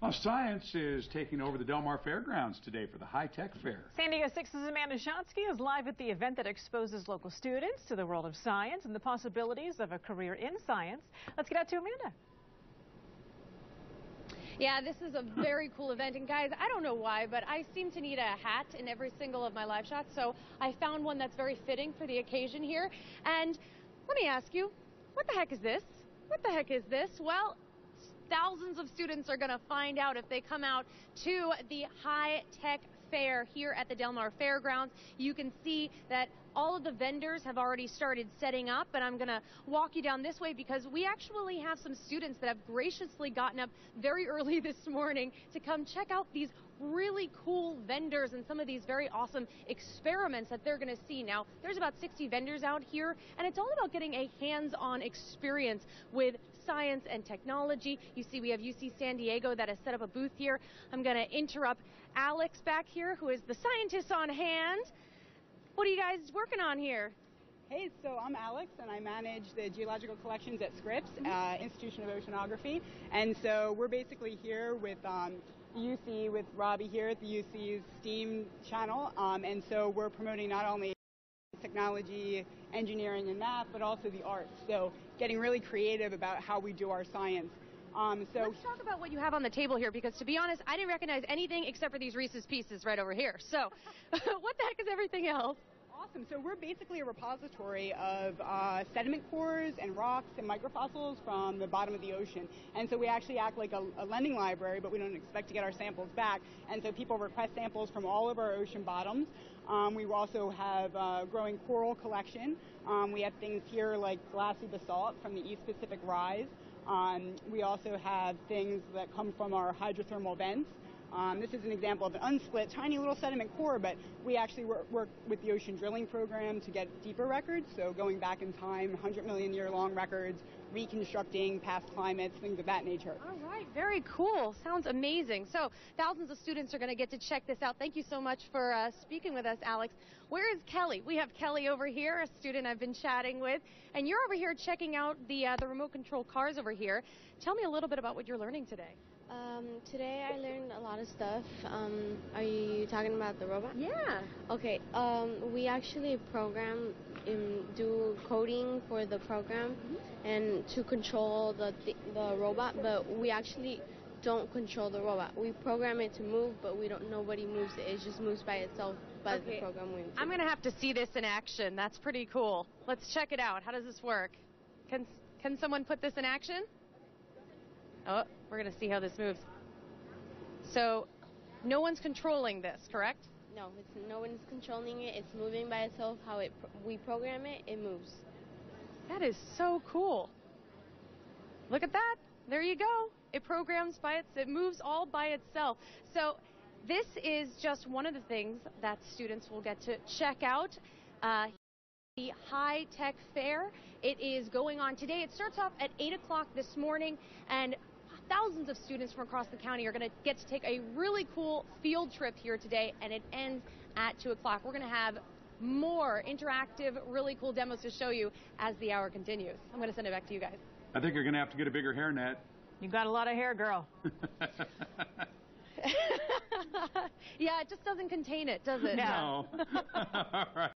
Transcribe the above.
Well, science is taking over the Del Mar Fairgrounds today for the High Tech Fair. San Diego 6's Amanda Shotsky is live at the event that exposes local students to the world of science and the possibilities of a career in science. Let's get out to Amanda. Yeah, this is a very cool event. And guys, I don't know why, but I seem to need a hat in every single of my live shots. So I found one that's very fitting for the occasion here. And let me ask you, what the heck is this? What the heck is this? Well, thousands of students are going to find out if they come out to the high tech fair here at the Del Mar Fairgrounds. You can see that all of the vendors have already started setting up, and I'm going to walk you down this way because we actually have some students that have graciously gotten up very early this morning to come check out these really cool vendors and some of these very awesome experiments that they're going to see. Now, there's about 60 vendors out here, and it's all about getting a hands-on experience with science and technology. You see we have UC San Diego that has set up a booth here. I'm going to interrupt Alex back here, who is the scientist on hand. What are you guys working on here? Hey, so I'm Alex, and I manage the geological collections at Scripps, uh, Institution of Oceanography. And so we're basically here with um, UC, with Robbie here at the UC's STEAM channel. Um, and so we're promoting not only technology, engineering, and math, but also the arts. So getting really creative about how we do our science. Um, so let's talk about what you have on the table here, because to be honest, I didn't recognize anything except for these Reese's Pieces right over here. So, what the heck is everything else? Awesome. So we're basically a repository of uh, sediment cores and rocks and microfossils from the bottom of the ocean. And so we actually act like a, a, lending library, but we don't expect to get our samples back. And so people request samples from all of our ocean bottoms. Um, we also have a growing coral collection. Um, we have things here like glassy basalt from the East Pacific Rise. Um, we also have things that come from our hydrothermal vents. Um, this is an example of an unsplit, tiny little sediment core, but we actually work, work, with the ocean drilling program to get deeper records, so going back in time, 100 million year long records, reconstructing past climates, things of that nature. All right, very cool. Sounds amazing. So thousands of students are going to get to check this out. Thank you so much for uh, speaking with us, Alex. Where is Kelly? We have Kelly over here, a student I've been chatting with, and you're over here checking out the uh, the remote control cars over here. Tell me a little bit about what you're learning today. Um, today I learned a lot of stuff. Um, are you talking about the robot? Yeah. Okay. Um, we actually program and do coding for the program mm-hmm. and to control the th- the robot, but we actually don't control the robot. We program it to move, but we don't. Nobody moves it. It just moves by itself by okay. the program. We I'm gonna have to see this in action. That's pretty cool. Let's check it out. How does this work? Can can someone put this in action? Oh, we're going to see how this moves. So, no one's controlling this, correct? No, it's no one's controlling it. It's moving by itself. How it we program it, it moves. That is so cool. Look at that. There you go. It programs by its it moves all by itself. So this is just one of the things that students will get to check out. Uh, the High Tech Fair. It is going on today. It starts off at 8 o'clock this morning, and thousands of students from across the county are going to get to take a really cool field trip here today, and it ends at 2 o'clock. We're going to have more interactive, really cool demos to show you as the hour continues. I'm going to send it back to you guys. I think you're going to have to get a bigger hairnet. You've got a lot of hair, girl. yeah, it just doesn't contain it, does it? No. All right.